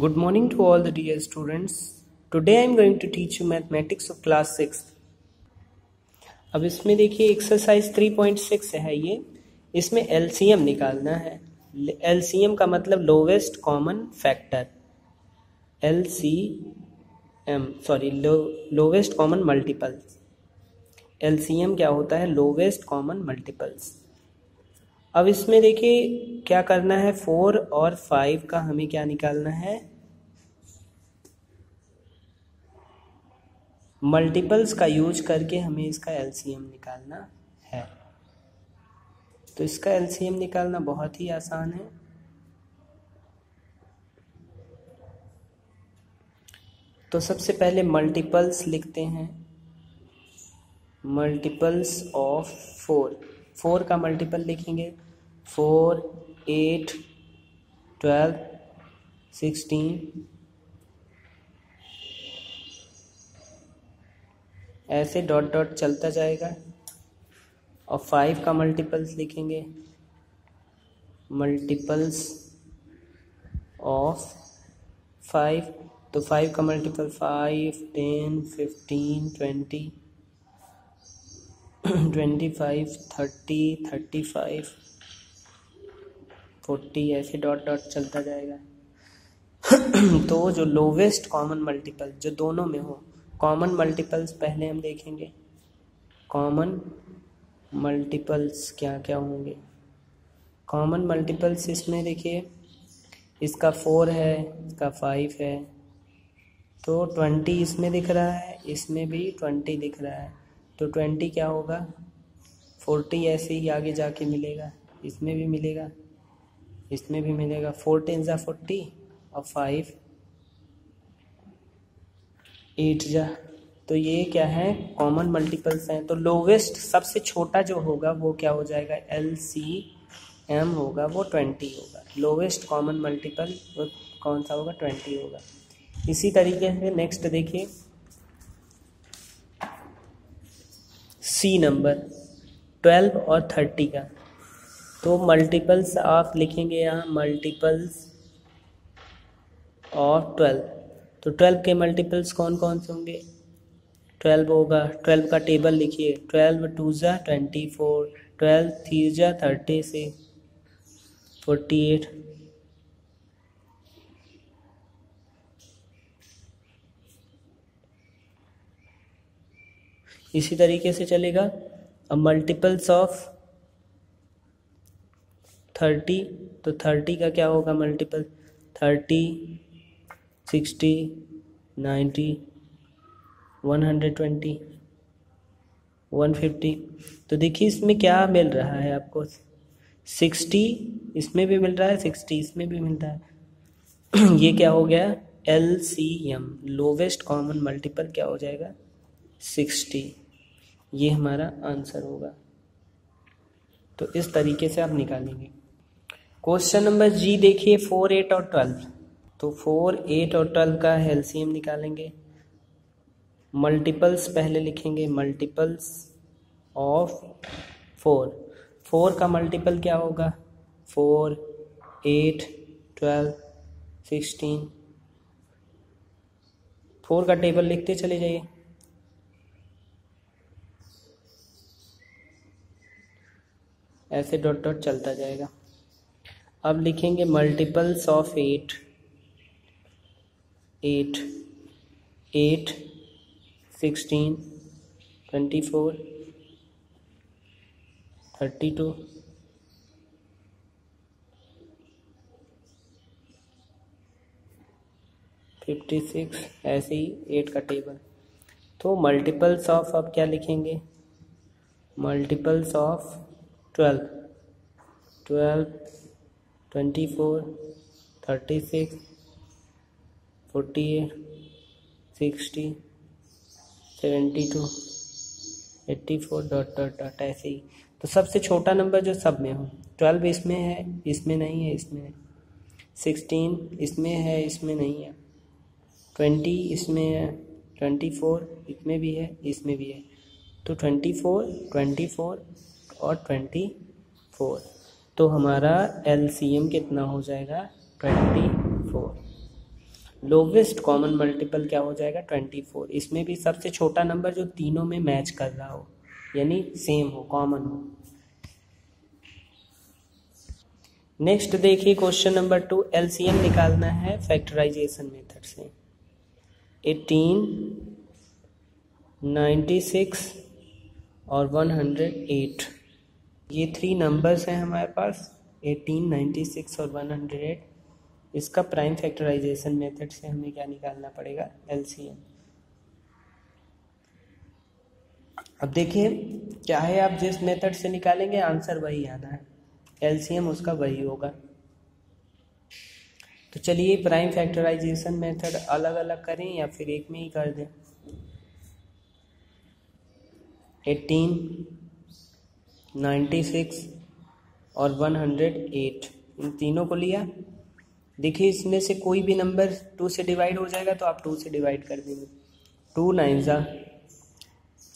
Good morning to all the dear students. Today I am going to teach you mathematics of class six अब इसमें देखिए exercise 3.6 है ये। इसमें LCM निकालना है। एलसीएम का मतलब lowest common factor L C M sorry lowest common multiples LCM क्या होता है? लोवेस्ट कॉमन मल्टीपल्स अब इसमें देखिए, क्या करना है? फोर और फाइव का हमें क्या निकालना है? मल्टीपल्स का यूज़ करके हमें इसका एलसीएम निकालना है। तो इसका एलसीएम निकालना बहुत ही आसान है। तो सबसे पहले मल्टीपल्स लिखते हैं। Multiples of four. फोर का मल्टीपल लिखेंगे। फोर, एट, ट्वेल्व, सिक्सटीन, ऐसे डॉट डॉट चलता जाएगा। और फाइव का मल्टीपल्स लिखेंगे। मल्टीपल्स ऑफ़ फाइव तो फाइव का multiple five, ten, fifteen, twenty twenty five, thirty thirty five. Forty ऐसे डॉट डॉट चलता जाएगा। तो जो लोवेस्ट कॉमन मल्टीपल जो दोनों में हो कॉमन मल्टीपल्स पहले हम देखेंगे। कॉमन मल्टीपल्स क्या क्या होंगे? कॉमन मल्टीपल्स इसमें देखिए, इसका फोर है, इसका फाइव है। तो ट्वेंटी इसमें दिख रहा है, इसमें भी ट्वेंटी दिख रहा है। तो ट्वेंटी क्या होगा? फोर्टी ऐसे ही आगे जाके मिलेगा, इसमें भी मिलेगा। इसमें भी मिलेगा फोर टेन ज़ा फोर्टी और फाइव एट जा। तो ये क्या है? कॉमन मल्टीपल्स हैं। तो लोवेस्ट सबसे छोटा जो होगा, वो क्या हो जाएगा? एल सी एम होगा, वो ट्वेंटी होगा। लोवेस्ट कॉमन मल्टीपल वो कौन सा होगा? ट्वेंटी होगा। इसी तरीके से नेक्स्ट देखिए। सी नंबर ट्वेल्व और थर्टी का। तो मल्टीपल्स आप लिखेंगे यहाँ मल्टीपल्स ऑफ़ ट्वेल्व तो ट्वेल्व के मल्टीपल्स कौन कौन से होंगे? ट्वेल्व होगा ट्वेल्व का टेबल लिखिए. ट्वेल्व टू ज़ा ट्वेंटी फोर ट्वेल्व थ्री ज़ा थर्टी सिक्स फोर्टी एट इसी तरीके से चलेगा. अब मल्टीपल्स ऑफ़ थर्टी तो थर्टी का क्या होगा multiple thirty, sixty, ninety, one hundred twenty, one fifty. तो देखिए इसमें क्या मिल रहा है आपको? सिक्सटी इसमें भी मिल रहा है, सिक्सटी इसमें भी मिल रहा है। ये क्या हो गया? L C M lowest common multiple क्या हो जाएगा? सिक्सटी। ये हमारा आंसर होगा। तो इस तरीके से आप निकालेंगे। क्वेश्चन नंबर जी देखिए, फोर, एट और ट्वेल्व। तो फोर, एट और ट्वेल्व का एलसीएम निकालेंगे। मल्टीपल्स पहले लिखेंगे, मल्टीपल्स ऑफ़ फोर। फोर का मल्टीपल क्या होगा? Four, eight, twelve, sixteen. Four का टेबल लिखते चले जाइए। ऐसे डॉट डॉट चलता जाएगा। अब लिखेंगे multiples of eight eight eight sixteen twenty four thirty two fifty six ऐसे ही एट का टेबल तो मल्टीपल्स ऑफ़ अब क्या लिखेंगे? Multiples of twelve twelve twenty four, thirty six, forty eight, sixty, seventy two, eighty four, dot dot dot, ऐसे ही। तो सबसे छोटा नंबर जो सब में हो, ट्वेल्व इसमें है, इसमें नहीं है, इसमें है। सिक्सटीन इसमें है, इसमें नहीं है। ट्वेंटी इसमें है, ट्वेंटी फोर इसमें भी है, इसमें भी है। तो ट्वेंटी फोर ट्वेंटी फोर और ट्वेंटी फोर। तो हमारा एलसीएम कितना हो जाएगा? Twenty four. Lowest common multiple क्या हो जाएगा? Twenty four. इसमें भी सबसे छोटा नंबर जो तीनों में मैच कर रहा हो, यानी सेम हो कॉमन हो। नेक्स्ट देखिए क्वेश्चन नंबर टू एलसीएम निकालना है फैक्टराइजेशन मेथड से। एटीन नाइन्टी सिक्स और वन हंड्रेड एट ये थ्री नंबर्स हैं हमारे पास एटीन नाइन्टी सिक्स और वन हंड्रेड इसका प्राइम फैक्टराइजेशन मेथड से हमें क्या निकालना पड़ेगा? एलसीएम अब देखिए चाहे आप जिस मेथड से निकालेंगे? आंसर वही आना है। एलसीएम उसका वही होगा। तो चलिए प्राइम फैक्टराइजेशन मेथड अलग अलग करें या फिर एक में ही कर दें। एटीन नाइन्टी सिक्स और वन हंड्रेड एट। इन तीनों को लिया। देखिए, इसमें से कोई भी नंबर टू से डिवाइड हो जाएगा तो आप टू से डिवाइड कर देंगे। टू नाइन ज़ा।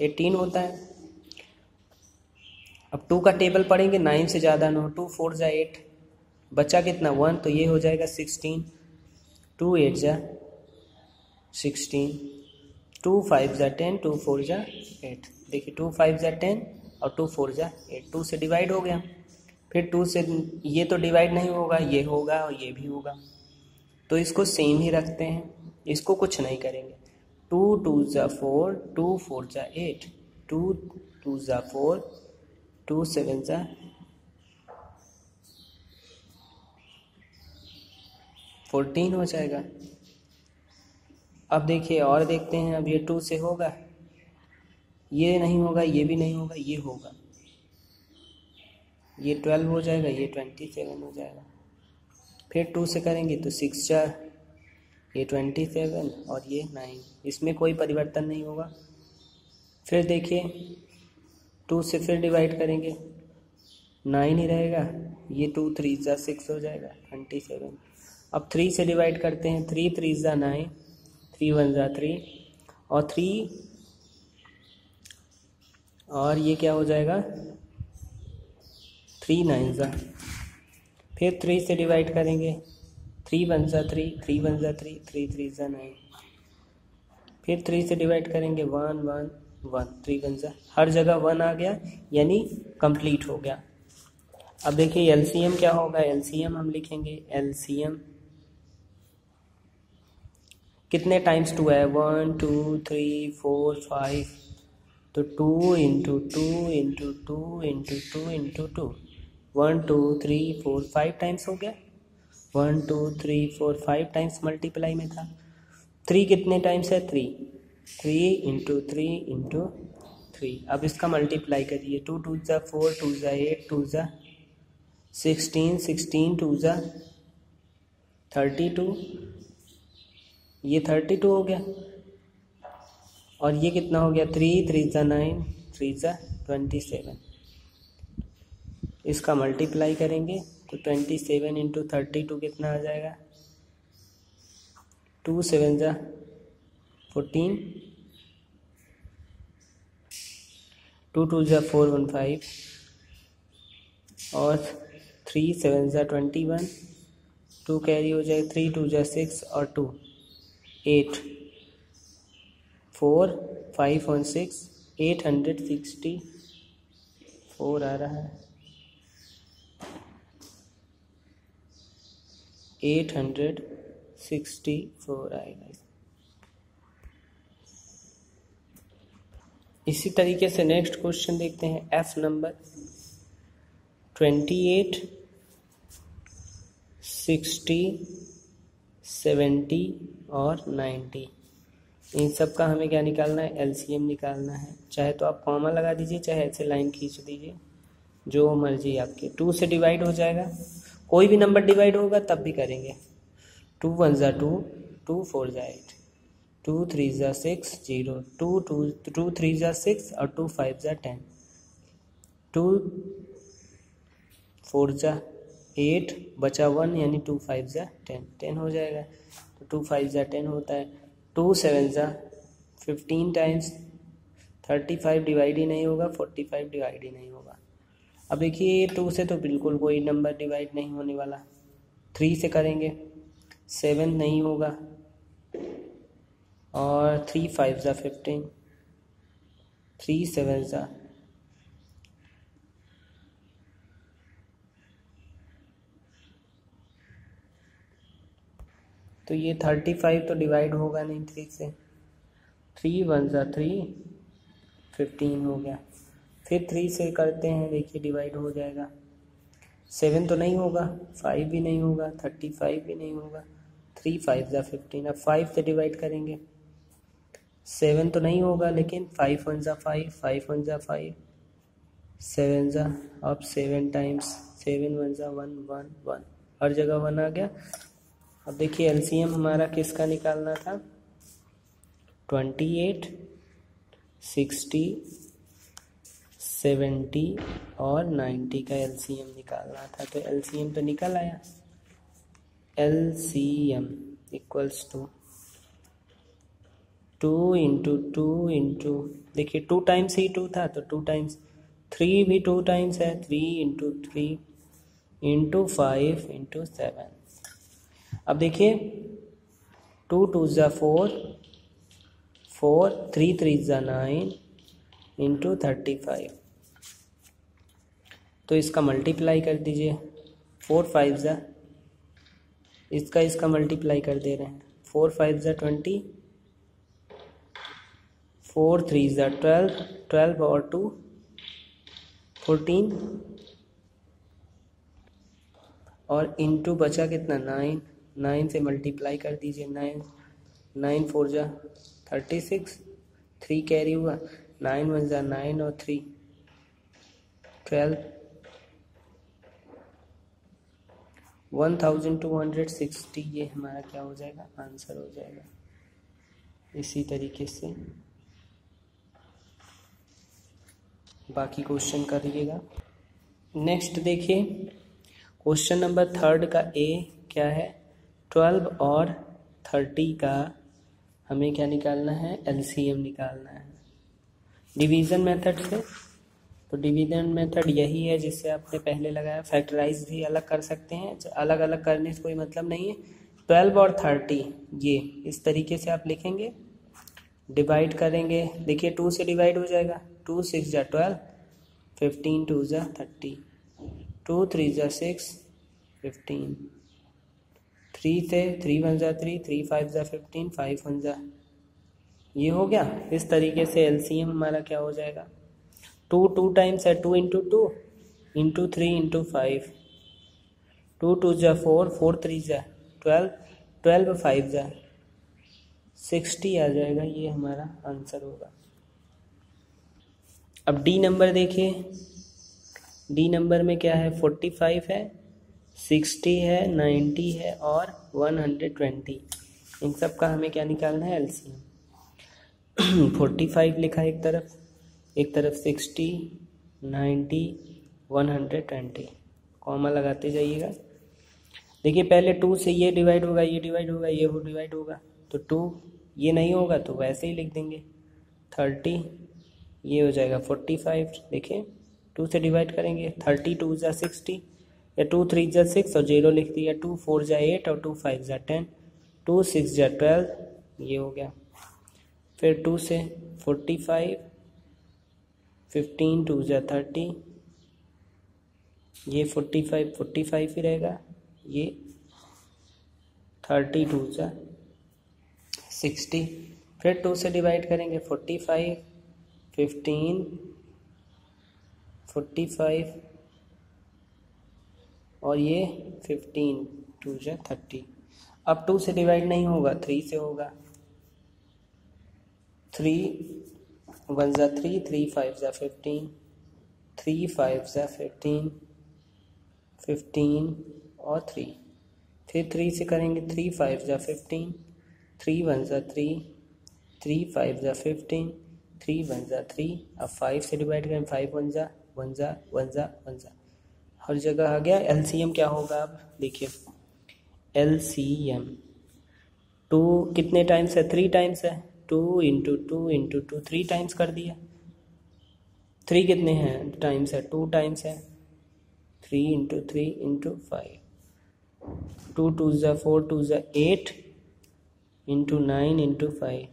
एटीन होता है। अब टू का टेबल पढ़ेंगे, नाइन से ज़्यादा ना। हो टू फोर ज़ा एट। बचा कितना? वन तो ये हो जाएगा सिक्सटीन। टू एट ज़ा सिक्सटीन। टू फाइव ज़ा टेन। टू फोर ज़ा एट। देखिए, टू फाइव ज़ा टेन और टू फोर ज़ा एट टू से डिवाइड हो गया। फिर टू से, ये तो डिवाइड नहीं होगा, ये होगा और ये भी होगा। तो इसको सेम ही रखते हैं, इसको कुछ नहीं करेंगे। टू टू ज़ा फोर, टू फोर ज़ा एट टू टू ज़ा फोर, टू सेवन ज़ा फोर्टीन हो जाएगा। अब देखिए, और देखते हैं, अब ये टू से होगा। ये नहीं होगा, ये भी नहीं होगा, ये होगा। ये ट्वेल्व हो जाएगा, ये ट्वेंटी सेवन हो जाएगा। फिर टू से करेंगे तो सिक्स चार, ये ट्वेंटी सेवन और ये नाइन इसमें कोई परिवर्तन नहीं होगा। फिर देखिए टू से फिर डिवाइड करेंगे। नाइन ही रहेगा, ये टू थ्री ज़ा सिक्स हो जाएगा ट्वेंटी सेवन अब थ्री से डिवाइड करते हैं थ्री थ्री ज़ा नाइन थ्री वन ज़ा थ्री और थ्री और ये क्या हो जाएगा? थ्री नाइन ज़ा। फिर थ्री से डिवाइड करेंगे। थ्री वन ज़ा थ्री थ्री वन ज़ा थ्री थ्री थ्री ज़ा नाइन। फिर थ्री से डिवाइड करेंगे। One one one, three one ज़ा। हर जगह वन आ गया, यानी कंप्लीट हो गया। अब देखिए एलसीएम क्या होगा? एलसीएम हम लिखेंगे। एलसीएम कितने टाइम्स टू है? One two three four five तो two into two into two into two into two. One two three four five times हो गया. One two three four five times multiply में था. Three कितने times है? Three three into three into three अब इसका multiply करिए. Two two ज़ा फोर टू ज़ा एट टू ज़ा सिक्सटीन सिक्सटीन टू ज़ा थर्टी टू ये थर्टी टू हो गया. और ये कितना हो गया? थ्री थ्री ज़ा नाइन थ्री ज़ा ट्वेंटी सेवन इसका मल्टीप्लाई करेंगे तो twenty seven into thirty two कितना आ जाएगा? टू सेवन ज़ा फोर्टीन टू टू ज़ा फोर वन फाइव और थ्री सेवन ज़ा ट्वेंटी वन टू कैरी हो जाए थ्री टू ज़ा सिक्स और two eight four, five one six, eight hundred sixty four आ रहा है। एट हंड्रेड सिक्सटी फोर आएगा। इसी तरीके से नेक्स्ट क्वेश्चन देखते हैं। F number twenty eight sixty seventy और नाइन्टी इन सब का हमें क्या निकालना है? एलसीएम निकालना है। चाहे तो आप कॉमा लगा दीजिए, चाहे ऐसे लाइन खींच दीजिए। जो मर्ज़ी आपके। टू से डिवाइड हो जाएगा। कोई भी नंबर डिवाइड होगा, तब भी करेंगे। टू वन ज़ा टू टू फोर ज़ा एट टू थ्री ज़ा six zero two two two three ज़ा सिक्स और टू फाइव ज़ा टेन टू फोर ज़ा एट बचा वन यानी टू फाइव ज़ा टेन टेन हो जाएगा। तो टू फाइव ज़ा टेन होता है। टू सेवन ज़ा fifteen times thirty five divide ही नहीं होगा फोर्टी फाइव डिवाइड ही नहीं होगा। अब देखिए टू से तो बिल्कुल कोई नंबर डिवाइड नहीं होने वाला। थ्री से करेंगे सेवन नहीं होगा। और थ्री फाइव ज़ा फिफ्टीन थ्री सेवन ज़ा तो ये थर्टी फाइव तो डिवाइड होगा नहीं थ्री से। थ्री वन ज़ा थ्री फिफ्टीन हो गया। फिर थ्री से करते हैं, देखिए डिवाइड हो जाएगा। सेवन तो नहीं होगा फाइव भी नहीं होगा थर्टी फाइव भी नहीं होगा। थ्री फाइव ज़ा फिफ्टीन अब फाइव से डिवाइड करेंगे। सेवन तो नहीं होगा, लेकिन फाइव वन ज़ा फाइव फाइव वन ज़ा फाइव सेवन ज़ा, अब सेवन टाइम्स सेवन वन ज़ा वन वन वन हर जगह वन आ गया। अब देखिए एलसीएम हमारा किसका निकालना था? ट्वेंटी एट, सिक्सटी, सेवेंटी और नाइन्टी का एलसीएम निकालना था। तो एलसीएम तो निकल आया। LCM equals to two into two into देखिए टू टाइम्स ही टू था तो टू टाइम्स थ्री भी टू टाइम्स है three into three into five into seven अब देखिए टू टू ज़ा फोर फोर थ्री थ्री ज़ा नाइन इंटू थर्टी फाइव तो इसका मल्टीप्लाई कर दीजिए फोर फाइव ज़ा, इसका इसका मल्टीप्लाई कर दे रहे हैं। फोर फाइव ज़ा ट्वेंटी फोर थ्री ज़ा ट्वेल्व ट्वेल्व और टू फोर्टीन और इंटू बचा कितना? नाइन नाइन से मल्टीप्लाई कर दीजिए, नाइन नाइन फोर जा, थर्टी सिक्स, थ्री कैरी हुआ, नाइन वन जा, नाइन और three, twelve, one thousand two hundred sixty, ये हमारा क्या हो जाएगा? आंसर हो जाएगा। इसी तरीके से बाकी क्वेश्चन करिएगा। नेक्स्ट देखिए, क्वेश्चन नंबर थर्ड का ए क्या है? ट्वेल्व और थर्टी का हमें क्या निकालना है? एलसीएम निकालना है। डिवीज़न मेथड से। तो डिवीज़न मेथड यही है जिससे आपने पहले लगाया। फैक्टराइज भी अलग कर सकते हैं। अलग अलग करने से कोई मतलब नहीं है। ट्वेल्व और थर्टी ये इस तरीके से आप लिखेंगे। डिवाइड करेंगे। देखिए टू से डिवाइड हो जाएगा। टू सिक्स जा ट्वेल्व फिफ्टीन टू ज़ा थर्टी टू थ्री ज़ा सिक्स फिफ्टीन थ्री से थ्री वन ज़ा थ्री थ्री फाइव ज़ा फिफ्टीन फाइव वन ज़ा ये हो गया? इस तरीके से एलसीएम हमारा क्या हो जाएगा? टू टू टाइम्स है two into two into three into five two two ज़ा फोर फोर थ्री ज़ा ट्वेल्व ट्वेल्व फाइव ज़ा सिक्सटी आ जाएगा, ये हमारा आंसर होगा. अब डी नंबर देखिए. डी नंबर में क्या है? फोर्टी फाइव है. सिक्सटी है नाइन्टी है और वन हंड्रेड ट्वेंटी। इन सब का हमें क्या निकालना है? एलसीएम। फोर्टी फाइव लिखा है एक तरफ़। एक तरफ़ sixty ninety one hundred twenty. Comma लगाते जाइएगा। देखिए, पहले टू से ये डिवाइड होगा, ये डिवाइड होगा, ये वो डिवाइड होगा। तो टू ये नहीं होगा तो वैसे ही लिख देंगे। थर्टी ये हो जाएगा फोर्टी फाइव। देखिए, टू से डिवाइड करेंगे। थर्टी टू ज़ा सिक्सटी। या टू थ्री ज़ा सिक्स और ज़ीरो लिख दिया टू फोर ज़ा एट और टू फाइव ज़ा टेन, टू सिक्स ज़ा ट्वेल्व, ये हो गया। फिर टू से फोर्टी फाइव, फिफ्टीन टू ज़ा थर्टी, ये फोर्टी फाइव फोर्टी फाइव ही रहेगा, ये थर्टी टू ज़ा सिक्सटी। फिर टू से डिवाइड करेंगे forty five, fifteen, forty five और ये फिफ्टीन टू जो थर्टी अब टू से डिवाइड नहीं होगा थ्री से होगा. थ्री वन ज़ा थ्री थ्री फाइव ज़ा फिफ्टीन थ्री फाइव ज़ा फिफ्टीन फिफ्टीन और थ्री फिर थ्री से करेंगे थ्री फाइव ज़ा फिफ्टीन थ्री वन ज़ा थ्री थ्री फाइव ज़ा फिफ्टीन थ्री वन ज़ा थ्री अब फाइव से डिवाइड करें फाइव वन ज़ा वन ज़ा वन ज़ा वन ज़ा हर जगह आ गया। एलसीएम क्या होगा अब देखिए। एलसीएम टू कितने टाइम्स है? थ्री टाइम्स है। Two into two into two three times कर दिया। थ्री कितने हैं? टाइम्स है। टू टाइम्स है। Three into three into five two two ज़ा फोर टू ज़ा eight into nine into five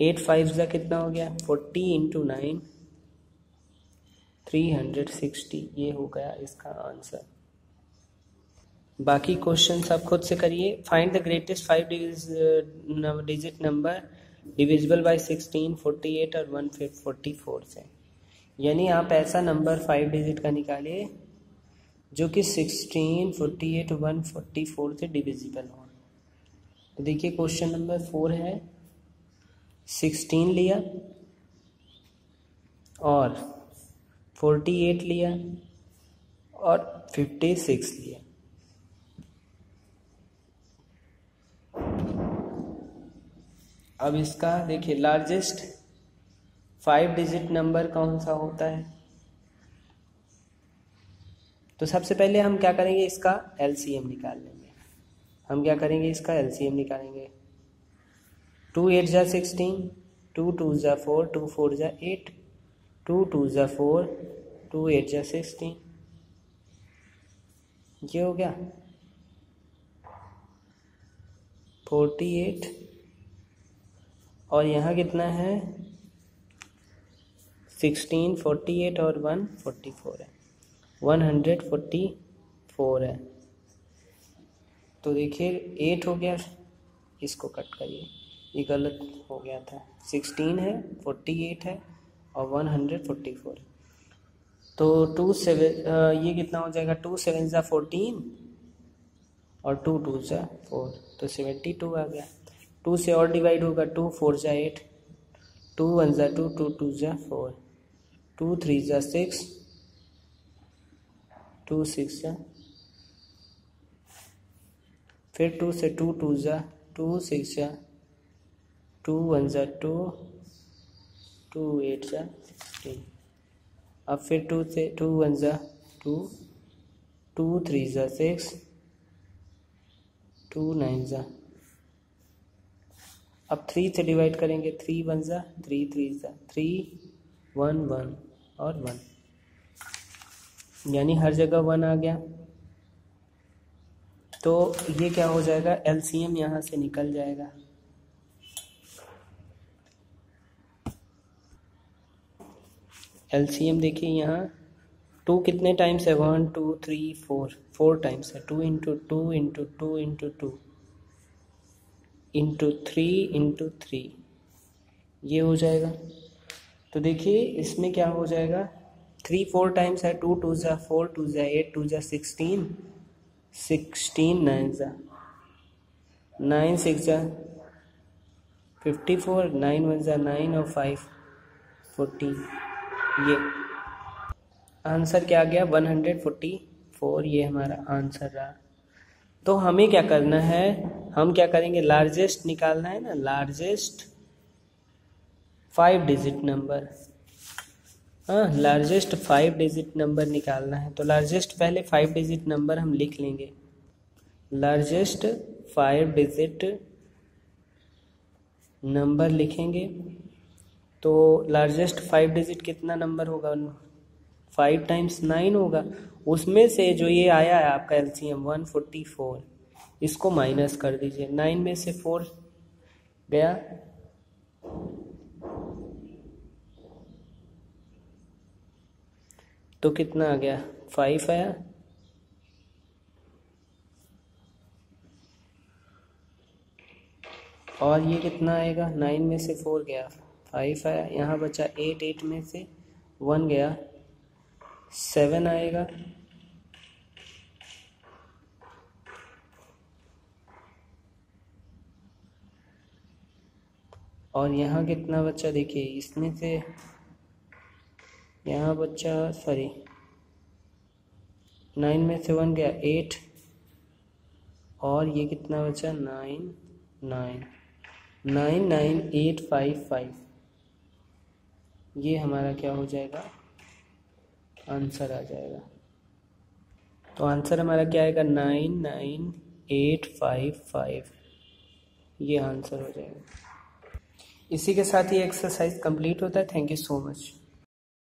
eight five ज़ा कितना हो गया? Forty into nine three hundred sixty ये हो गया इसका आंसर बाकी क्वेश्चन आप खुद से करिए. Find the greatest five digit number divisible by sixteen forty eight और वन फोर्टी फोर से. यानी आप ऐसा नंबर फाइव डिजिट का निकालिए, जो कि sixteen forty eight one forty four से डिविजिबल हो. तो देखिए क्वेश्चन नंबर फोर है. सिक्सटीन लिया और फोर्टी एट लिया और फिफ्टी सिक्स लिया। अब इसका देखिए लार्जेस्ट फाइव डिजिट नंबर कौन सा होता है? तो सबसे पहले हम क्या करेंगे? इसका एलसीएम निकाल लेंगे। हम क्या करेंगे? इसका एलसीएम निकालेंगे। टू एट ज़ा सिक्सटीन टू टू ज़ा फोर टू फोर ज़ा एट टू टू ज़ा फोर, टू एट ज़ा सिक्सटीन। ये हो गया। Forty eight. और यहाँ कितना है? सिक्सटीन, फोर्टी एट और वन, फोर्टी फोर है। वन हंड्रेड फोर्टी फोर है। तो देखिए, एट हो गया। इसको कट करिए। ये गलत हो गया था। सिक्सटीन है, फोर्टी एट है। और वन हंड्रेड फोर्टी फोर तो टू सेवन ये कितना हो जाएगा? टू सेवन ज़ा फोर्टीन और टू टू ज़ा फोर तो सेवेंटी टू आ गया. टू से और डिवाइड होगा टू फोर ज़ा एट टू वन ज़ा टू टू टू ज़ा फोर टू थ्री ज़ा सिक्स टू सिक्स फिर टू से टू टू ज़ा टू सिक्स टू वन ज़ा टू टू एट ज़ा सिक्सटीन अब फिर टू से टू वन ज़ा टू टू थ्री ज़ा सिक्स टू नाइन ज़ा अब थ्री से डिवाइड करेंगे थ्री वन ज़ा थ्री थ्री ज़ा थ्री वन वन और वन यानी हर जगह वन आ गया। तो ये क्या हो जाएगा? एलसीएम यहाँ से निकल जाएगा। एलसीएम देखिए यहाँ टू कितने टाइम्स है? One two three four four times है. Two into two into two into two into three into three ये हो जाएगा। तो देखिए, इसमें क्या हो जाएगा? थ्री फोर टाइम्स है. टू टू ज़ा फोर टू ज़ा एट टू ज़ा सिक्सटीन सिक्सटीन नाइन ज़ा. नाइन सिक्स ज़ा. फिफ्टी फोर नाइन वन ज़ा. नाइन और फाइव फोर्टीन ये। आंसर क्या आ गया? वन हंड्रेड फोर्टी फोर, ये हमारा आंसर रहा। तो हमें क्या करना है? हम क्या करेंगे? लार्जेस्ट निकालना है ना? Largest five digit number. हाँ लार्जेस्ट फाइव डिजिट नंबर निकालना है। तो लार्जेस्ट पहले फाइव डिजिट नंबर हम लिख लेंगे। लार्जेस्ट फाइव डिजिट नंबर लिखेंगे। तो लार्जेस्ट फाइव डिजिट कितना नंबर होगा फाइव टाइम्स नाइन होगा। उसमें से जो ये आया है आपका L C M one forty four इसको माइनस कर दीजिए। नाइन में से फोर गया। तो कितना आ गया? फाइव आया। और ये कितना आएगा? नाइन में से फोर गया। फाइव आया। यहाँ बचा एट एट में से वन गया। सेवन आएगा। और यहाँ कितना बच्चा देखिए, इसमें से यहाँ बच्चा सॉरी नाइन में से वन गया एट और ये कितना बचा? Nine nine nine nine eight five five ये हमारा क्या हो जाएगा? आंसर आ जाएगा। तो आंसर हमारा क्या आएगा? Nine nine eight five five ये आंसर हो जाएगा। इसी के साथ ये एक्सरसाइज कंप्लीट होता है। Thank you so much